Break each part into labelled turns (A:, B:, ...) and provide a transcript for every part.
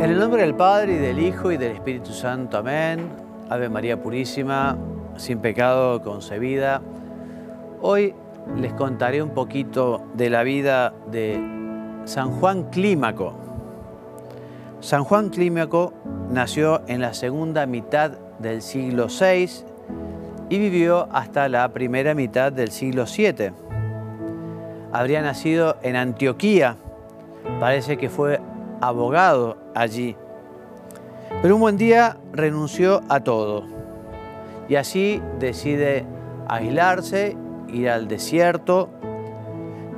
A: En el nombre del Padre y del Hijo y del Espíritu Santo. Amén. Ave María Purísima, sin pecado concebida. Hoy les contaré un poquito de la vida de San Juan Clímaco. San Juan Clímaco nació en la segunda mitad del siglo VI y vivió hasta la primera mitad del siglo VII. Habría nacido en Antioquía, parece que fue abogado allí. Pero un buen día renunció a todo y así decide aislarse, ir al desierto.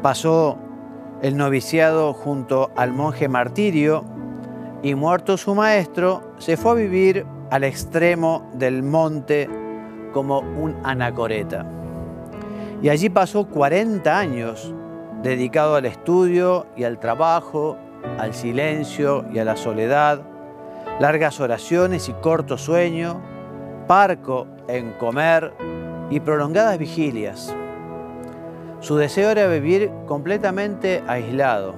A: Pasó el noviciado junto al monje martirio y muerto su maestro, se fue a vivir al extremo del monte como un anacoreta. Y allí pasó 40 años dedicado al estudio y al trabajo al silencio y a la soledad, largas oraciones y corto sueño, parco en comer y prolongadas vigilias. Su deseo era vivir completamente aislado.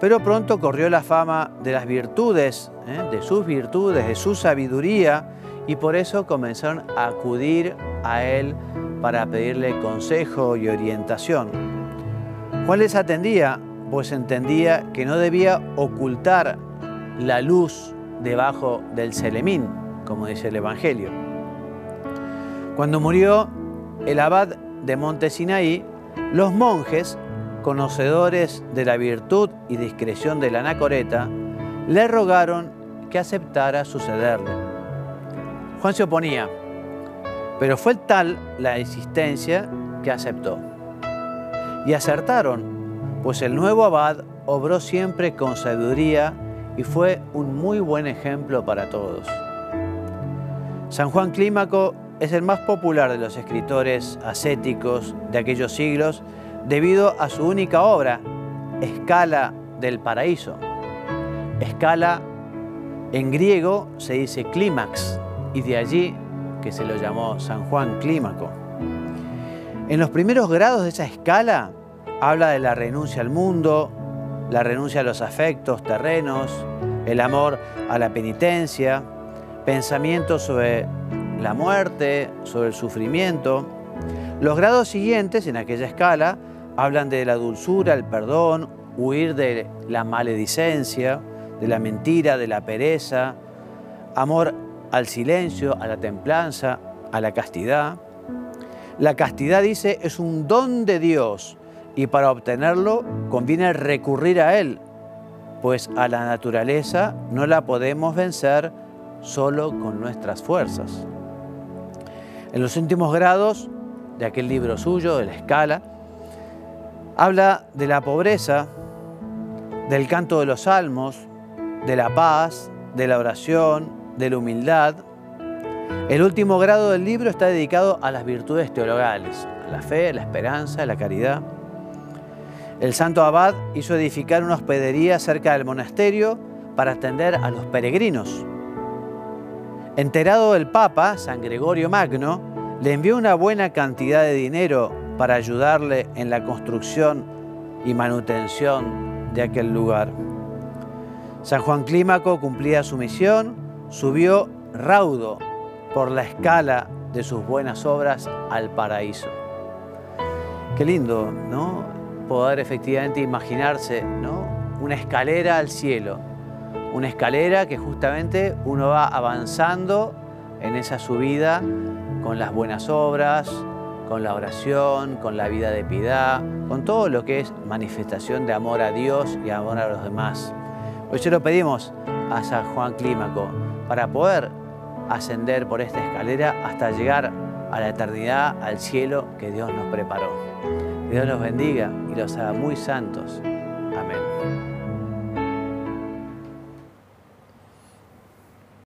A: Pero pronto corrió la fama de las virtudes, ¿eh? de sus virtudes, de su sabiduría, y por eso comenzaron a acudir a él para pedirle consejo y orientación. Juan les atendía pues entendía que no debía ocultar la luz debajo del celemín, como dice el Evangelio. Cuando murió el abad de Monte Sinaí, los monjes, conocedores de la virtud y discreción de la anacoreta, le rogaron que aceptara sucederle. Juan se oponía, pero fue tal la insistencia que aceptó. Y acertaron pues el nuevo abad obró siempre con sabiduría y fue un muy buen ejemplo para todos. San Juan Clímaco es el más popular de los escritores ascéticos de aquellos siglos debido a su única obra, Escala del Paraíso. Escala en griego se dice clímax y de allí que se lo llamó San Juan Clímaco. En los primeros grados de esa escala habla de la renuncia al mundo, la renuncia a los afectos terrenos, el amor a la penitencia, pensamientos sobre la muerte, sobre el sufrimiento. Los grados siguientes en aquella escala hablan de la dulzura, el perdón, huir de la maledicencia, de la mentira, de la pereza, amor al silencio, a la templanza, a la castidad. La castidad, dice, es un don de Dios y para obtenerlo conviene recurrir a Él, pues a la naturaleza no la podemos vencer solo con nuestras fuerzas. En los últimos grados de aquel libro suyo, de la escala, habla de la pobreza, del canto de los salmos, de la paz, de la oración, de la humildad. El último grado del libro está dedicado a las virtudes teologales, a la fe, la esperanza, la caridad. El santo abad hizo edificar una hospedería cerca del monasterio para atender a los peregrinos. Enterado el Papa, San Gregorio Magno, le envió una buena cantidad de dinero para ayudarle en la construcción y manutención de aquel lugar. San Juan Clímaco cumplía su misión, subió raudo por la escala de sus buenas obras al paraíso. Qué lindo, ¿no? Poder efectivamente imaginarse ¿no? una escalera al cielo, una escalera que justamente uno va avanzando en esa subida con las buenas obras, con la oración, con la vida de piedad, con todo lo que es manifestación de amor a Dios y amor a los demás. Hoy se lo pedimos a San Juan Clímaco para poder ascender por esta escalera hasta llegar a la eternidad, al cielo que Dios nos preparó. Dios los bendiga y los haga muy santos. Amén.